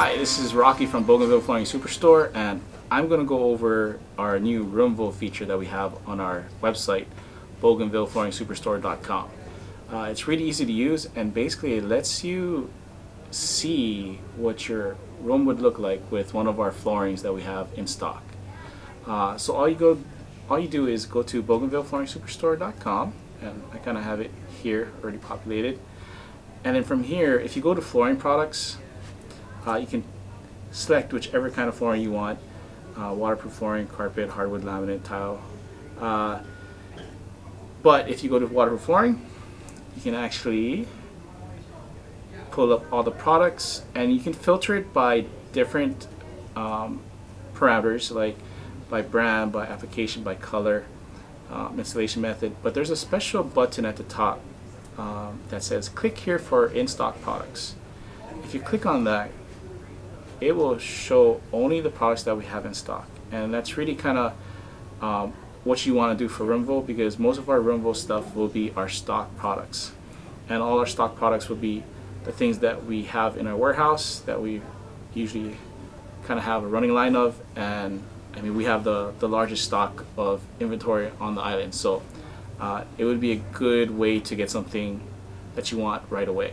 Hi, this is Rocky from Bougainville Flooring Superstore and I'm going to go over our new room feature that we have on our website bougainvilleflooringsuperstore.com. Uh, it's really easy to use and basically it lets you see what your room would look like with one of our floorings that we have in stock. Uh, so all you go, all you do is go to bougainvilleflooringsuperstore.com and I kind of have it here already populated and then from here if you go to flooring products uh, you can select whichever kind of flooring you want. Uh, waterproof flooring, carpet, hardwood, laminate, tile. Uh, but if you go to waterproof flooring, you can actually pull up all the products and you can filter it by different um, parameters like by brand, by application, by color, um, installation method. But there's a special button at the top um, that says click here for in-stock products. If you click on that, it will show only the products that we have in stock. And that's really kind of um, what you want to do for Roomvo because most of our Roomvo stuff will be our stock products. And all our stock products will be the things that we have in our warehouse that we usually kind of have a running line of. And I mean, we have the, the largest stock of inventory on the island. So uh, it would be a good way to get something that you want right away.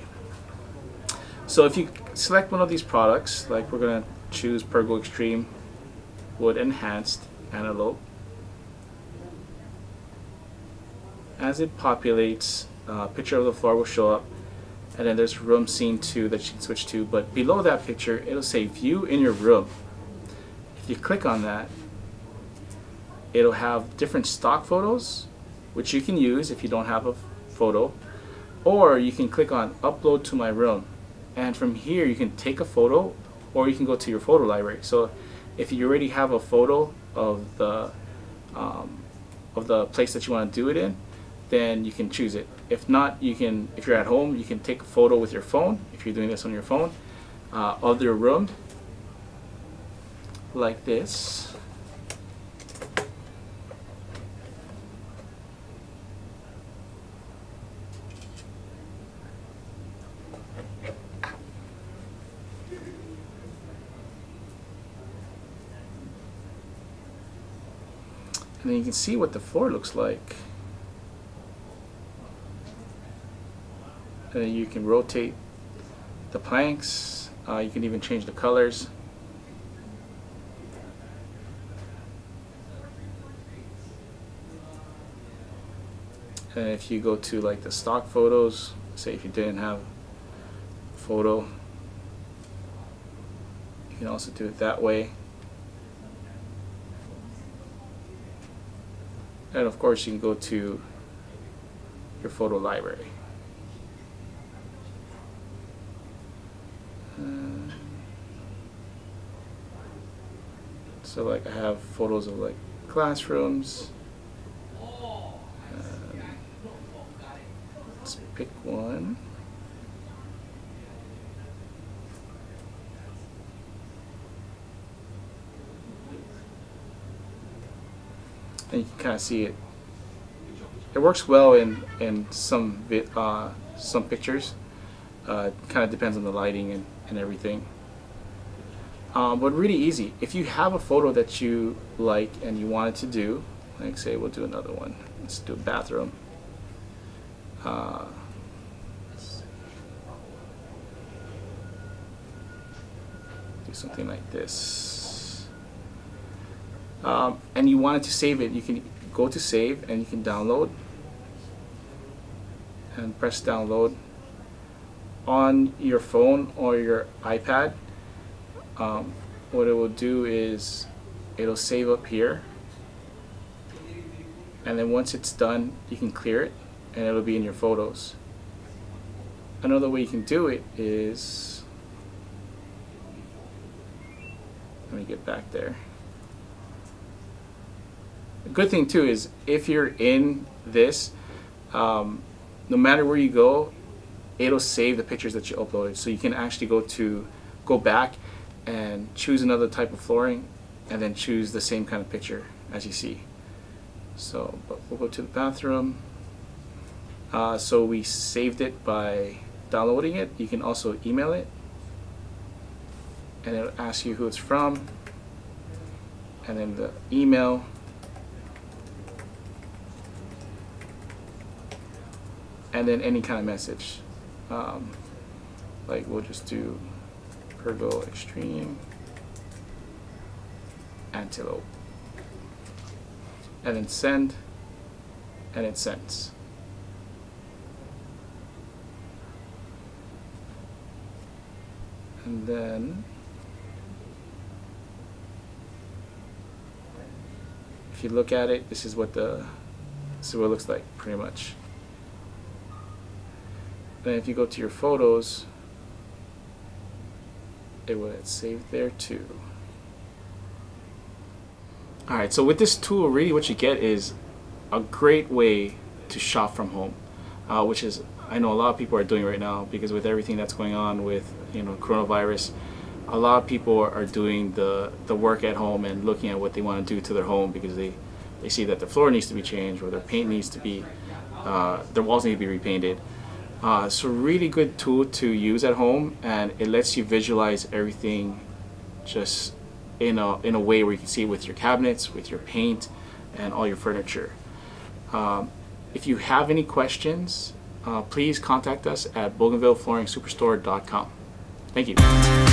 So if you select one of these products, like we're going to choose Pergo Extreme Wood Enhanced Antelope. As it populates, a picture of the floor will show up and then there's room scene 2 that you can switch to but below that picture it'll say view in your room if you click on that it'll have different stock photos which you can use if you don't have a photo or you can click on upload to my room and from here you can take a photo or you can go to your photo library. So if you already have a photo of the um, of the place that you want to do it in then you can choose it. If not you can if you're at home you can take a photo with your phone if you're doing this on your phone uh, of your room like this and you can see what the floor looks like. And then you can rotate the planks. Uh, you can even change the colors. And if you go to like the stock photos, say if you didn't have a photo, you can also do it that way. And of course you can go to your photo library. So like I have photos of like classrooms. Uh, let's pick one and you can kind of see it. It works well in in some uh, some pictures. Uh, kind of depends on the lighting and, and everything. Um, but really easy. If you have a photo that you like and you wanted to do, like say we'll do another one. Let's do a bathroom. Uh, do something like this um, and you wanted to save it, you can go to save and you can download and press download on your phone or your iPad. Um, what it will do is it'll save up here and then once it's done you can clear it and it'll be in your photos. Another way you can do it is let me get back there. Good thing too is if you're in this, um, no matter where you go, it'll save the pictures that you uploaded. So you can actually go to go back and choose another type of flooring and then choose the same kind of picture as you see. So we'll go to the bathroom. Uh, so we saved it by downloading it. You can also email it. and it'll ask you who it's from and then the email and then any kind of message. Um, like we'll just do Pergo Extreme Antelope. And then send and it sends. And then if you look at it this is what the this is what it looks like pretty much then if you go to your photos it will save there too alright so with this tool really what you get is a great way to shop from home uh, which is I know a lot of people are doing right now because with everything that's going on with you know coronavirus, a lot of people are doing the the work at home and looking at what they want to do to their home because they they see that the floor needs to be changed or their paint needs to be uh, their walls need to be repainted. Uh, a really good tool to use at home and it lets you visualize everything just in a in a way where you can see it with your cabinets, with your paint, and all your furniture. Um, if you have any questions uh, please contact us at bougainvilleflooringsuperstore.com. Thank you.